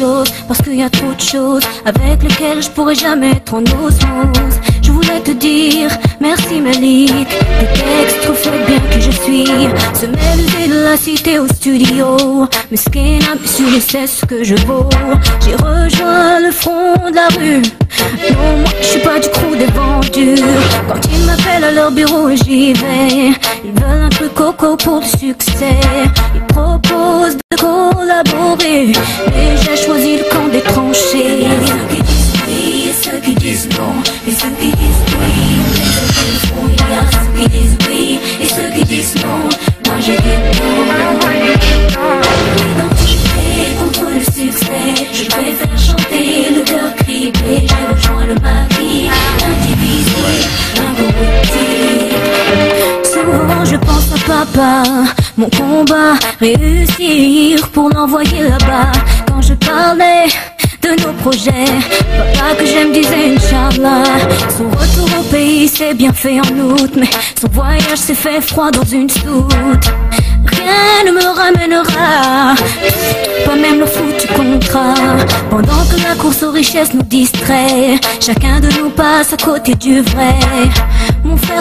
y a trop de choses avec lesquelles je pourrais jamais être en osmose. Je voulais te dire merci Malik, tes textes reflètent bien qui je suis. Se mêler de la cité au studio, mais ce qui est c'est ce que je vaux. J'ai rejoint le front de la rue. Je suis pas du crew des vendus. Quand ils m'appellent à leur bureau, j'y vais. Ils veulent un truc coco pour le succès. Ils proposent de collaborer, mais j'ai choisi le camp des tranchées. Ceux qui disent oui et ceux qui disent non, et ceux qui disent oui, et ceux qui y a ceux qui disent oui et ceux qui disent non. Moi j'ai mon combat, réussir pour l'envoyer là-bas. Quand je parlais de nos projets, papa que j'aime disait Inch'Allah. Son retour au pays s'est bien fait en août, mais son voyage s'est fait froid dans une soute. Rien ne me ramènera, pas même le foutu contrat. Pendant que la course aux richesses nous distrait, chacun de nous passe à côté du vrai.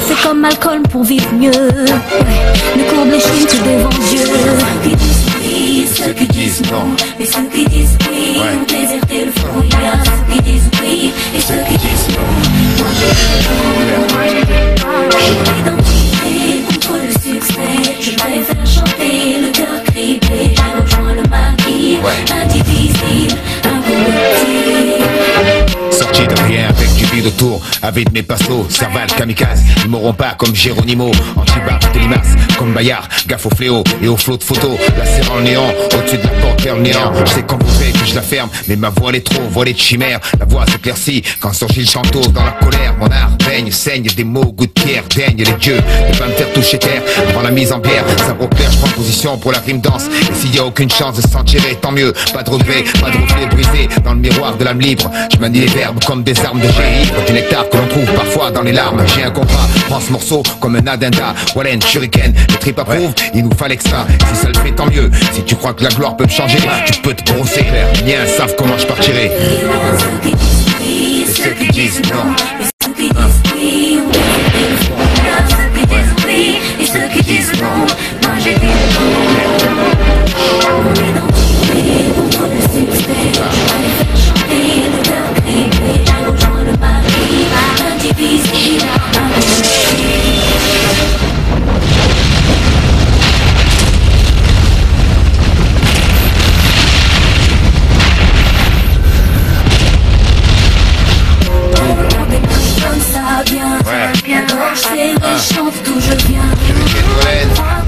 Fait comme Malcolm pour vivre mieux. Ouais, ne courbe les chines devant Dieu. Avec mes passos, Serval, Kamikaze. Ils m'auront pas comme Géronimo. Antibar, de limace Comme Bayard, gaffe au fléau Et au flot de photos. La serre en néant Au-dessus de la porte le néant. Je sais qu'on voudrait que je la ferme Mais ma voix elle est trop voilée de chimère. La voix s'éclaircit Quand surgit le chanteau dans la colère Mon art saigne Des mots goût de pierre Daigne les dieux Ne pas me faire toucher terre. Avant la mise en bière Ça clair, je prends position pour la rime danse. Et s'il y a aucune chance de s'en tirer Tant mieux. Pas de regret Pas de reflet brisé Dans le miroir de l'âme libre. Je manie les verbes comme des armes de génie Du nectar que l'on trouve parfois dans les larmes. J'ai un contrat, prends ce morceau comme un addenda. Wallen, shuriken, le trip approuve Il nous fallait que ça, si ça le fait tant mieux. Si tu crois que la gloire peut me changer Tu peux te brosser, les miens savent comment je partirai. Et ceux qui disent non. d'où je viens.